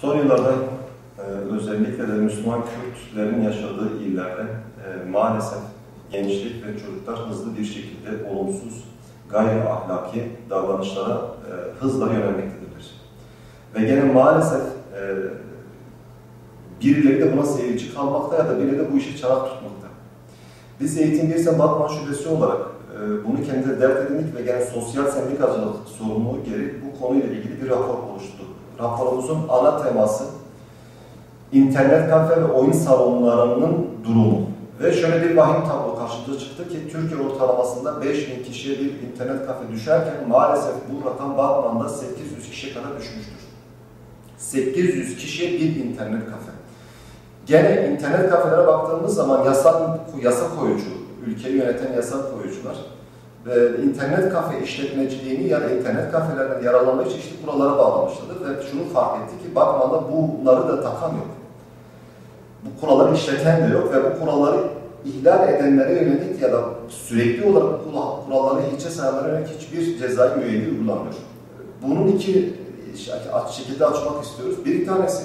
Son yıllarda e, özellikle de Müslüman Kürtlerin yaşadığı illerde e, maalesef gençlik ve çocuklar hızlı bir şekilde olumsuz, gayri ahlaki davranışlara e, hızla yönelmektedirler. Ve gene maalesef e, birileri de buna seyirci kalmakta ya da birileri de bu işe çanak tutmakta. Biz Eğitim Birsen Batman Şubesi olarak e, bunu kendimize dert edindik ve gene sosyal sendikacılık sorumluluğu geri bu konuyla ilgili bir rapor oluştu. Raporumuzun ana teması internet kafe ve oyun salonlarının durumu. Ve şöyle bir vahim tablo karşımıza çıktı ki Türkiye ortalamasında 5000 kişiye bir internet kafe düşerken maalesef bu rakam Batman'da 800 kişiye kadar düşmüştür. 800 kişiye bir internet kafe. Gene internet kafelere baktığımız zaman yasa, yasa koyucu, ülkeyi yöneten yasa koyucular ve internet kafe işletmeciliğini ya da internet kafelerden yararlanma için işte buralara bağlamışlardır ve şunu fark etti ki Batman'da bunları da takan yok. Bu kuralları işleten de yok ve bu kuralları ihlal edenlere yönelik ya da sürekli olarak bu kuralları hiçe sayanlara yönelik hiçbir cezai müeyyide uygulanmıyor. Bunun iki şekilde açmak istiyoruz. Bir tanesi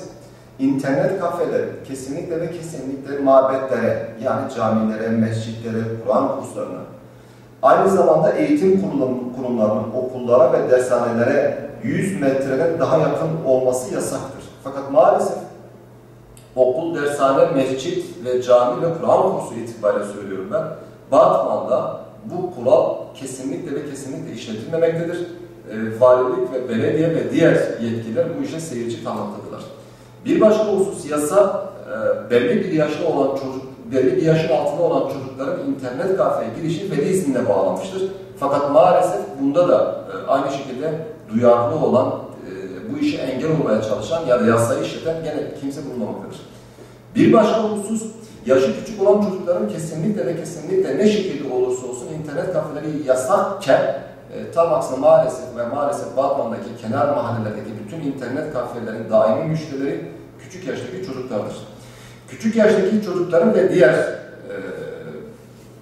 internet kafeler kesinlikle ve kesinlikle mabetlere yani camilere, mescitlere, Kur'an kurslarına aynı zamanda eğitim kurumlarının okullara ve dershanelere 100 metreden daha yakın olması yasaktır. Fakat maalesef okul, dershane, mescit ve cami ve Kur'an kursu itibariyle söylüyorum ben. Batman'da bu kural kesinlikle ve kesinlikle işletilmemektedir. E, valilik ve belediye ve diğer yetkililer bu işe seyirci kalmaktadırlar. Bir başka husus yasa e, belli bir yaşta olan çocuk, belli bir yaşın altında olan çocukların internet kafeye girişi veli iznine bağlamıştır. Fakat maalesef bunda da e, aynı şekilde duyarlı olan, e, bu işe engel olmaya çalışan ya da yasayı işleten gene kimse bulunmamaktadır. Bir başka husus, yaşı küçük olan çocukların kesinlikle ve kesinlikle ne şekilde olursa olsun internet kafeleri yasakken e, tam aksine maalesef ve maalesef Batman'daki kenar mahallelerdeki bütün internet kafelerin daimi müşterileri küçük yaştaki çocuklardır. Küçük yaştaki çocukların ve diğer e,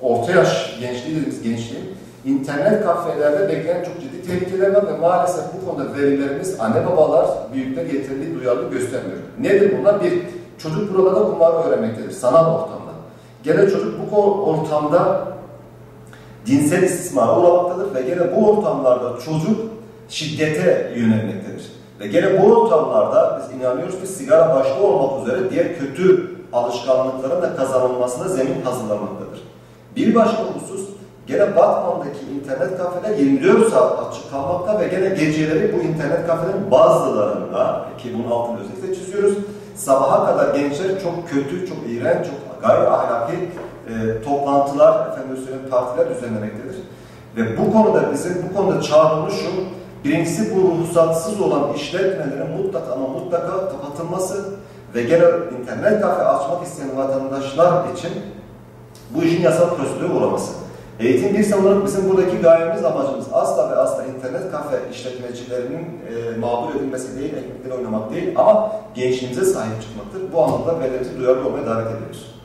orta yaş gençliği dediğimiz gençliğin internet kafelerde bekleyen çok ciddi tehlikeler var ve maalesef bu konuda verilerimiz anne babalar, büyükler yeterli duyarlı göstermiyor. Nedir bunlar? Bir, çocuk buralarda kumar öğrenmektedir, sanal ortamda. Gene çocuk bu ortamda cinsel istismara uğramaktadır ve gene bu ortamlarda çocuk şiddete yönelmektedir. Ve gene bu ortamlarda biz inanıyoruz ki sigara başta olmak üzere diğer kötü alışkanlıkların da kazanılmasına zemin hazırlamaktadır. Bir başka husus gene Batman'daki internet kafeler 24 saat açık kalmakta ve gene geceleri bu internet kafelerin bazılarında ki bunun altını özellikle çiziyoruz sabaha kadar gençler çok kötü, çok iğrenç, çok gayri ahlaki e, toplantılar, efendim söyleyeyim partiler düzenlemektedir. Ve bu konuda bizim bu konuda çağrımız şu, birincisi bu ruhsatsız olan işletmelerin mutlaka ama mutlaka kapatılması ve gene internet kafe açmak isteyen vatandaşlar için bu işin yasal prosedüre uğraması. Eğitim bir olarak bizim buradaki gayemiz, amacımız asla ve asla internet kafe işletmecilerinin e, mağdur edilmesi değil, ekmekleri oynamak değil ama gençliğimize sahip çıkmaktır. Bu anlamda velilerimizi duyarlı olmaya davet ediyoruz.